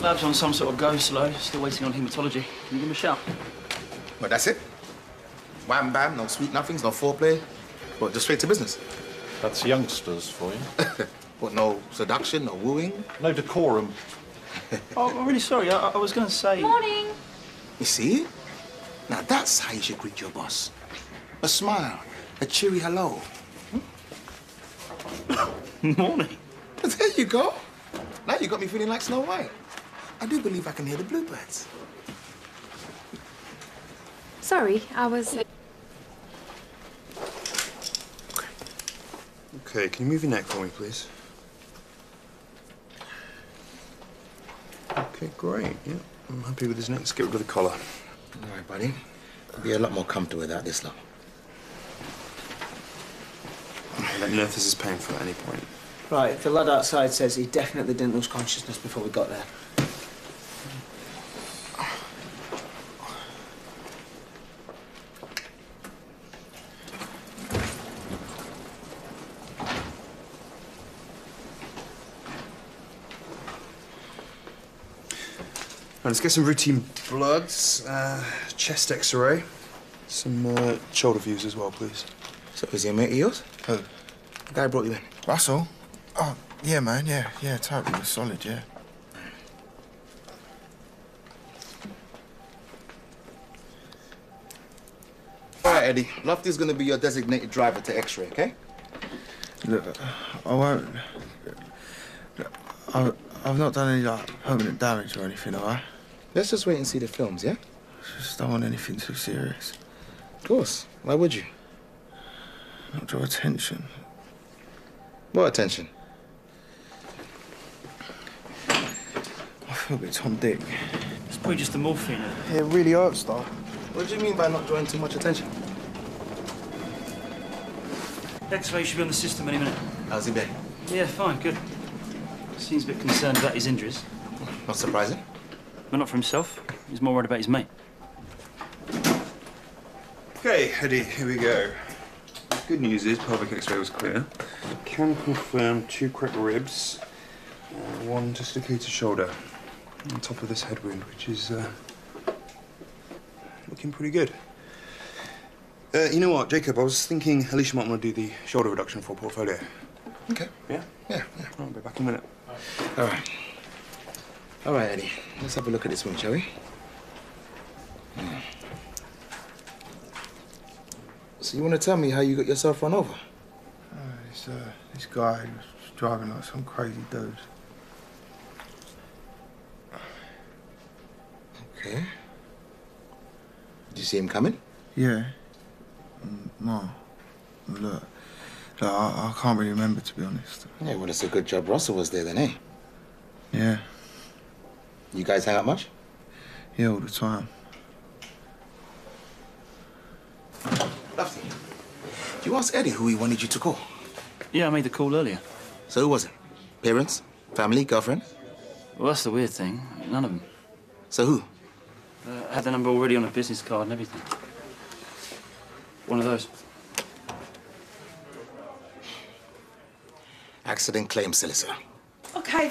Lab's on some sort of go slow, still waiting on haematology. Can you give him a shout? But that's it? Wham bam, no sweet nothings, no foreplay. But just straight to business? That's youngsters for you. but no seduction, no wooing? No decorum. Oh, I'm really sorry. I, I was going to say... Morning. You see? Now that's how you should greet your boss. A smile, a cheery hello. Morning. There you go. Now you got me feeling like Snow White. I do believe I can hear the bluebirds. Sorry, I was. Uh, okay, can you move your neck for me, please? Okay, great. Yeah, I'm happy with his neck. Let's get rid of the collar. All right, buddy. You'll be a lot more comfortable without this long. Let me know if this is painful at any point. Right, the lad outside says he definitely didn't lose consciousness before we got there. Let's get some routine bloods, uh, chest X-ray, some uh, shoulder views as well, please. So is he a mate of yours? Who? The guy brought you in. Russell? Oh, yeah, man, yeah, yeah, totally. Solid, yeah. All right, Eddie. Lofty's gonna be your designated driver to X-ray, okay? Look, I won't. I, I've not done any, like, permanent damage or anything, have I? Let's just wait and see the films, yeah? Just don't want anything too serious. Of course. Why would you? Not draw attention. What attention? I feel a bit Tom Dick. It's probably just the morphine. It really hurts, though. What do you mean by not drawing too much attention? X-ray should be on the system any minute. How's he been? Yeah, fine, good. Seems a bit concerned about his injuries. Not surprising. But not for himself. He's more worried about his mate. Okay, Eddie, here we go. Good news is pelvic X-ray was clear. Can confirm two cracked ribs, uh, one dislocated shoulder on top of this head wound, which is uh, looking pretty good. Uh, you know what, Jacob? I was thinking Alicia might want to do the shoulder reduction for portfolio. Okay. Yeah? Yeah, yeah. I'll be back in a minute. All right. All right, Eddie. Let's have a look at this one, shall we? Hmm. So you want to tell me how you got yourself run over? Uh, this, uh, this guy was driving like some crazy dude. Okay. Did you see him coming? Yeah. Mm, no. Look, look I, I can't really remember, to be honest. Yeah, well, it's a good job Russell was there then, eh? Yeah. You guys hang out much? Yeah, all the time. Lofty. You asked Eddie who he wanted you to call. Yeah, I made the call earlier. So who was it? Parents? Family? Girlfriend? Well, that's the weird thing. None of them. So who? Uh, had the number already on a business card and everything. One of those. Accident claim solicitor. Okay,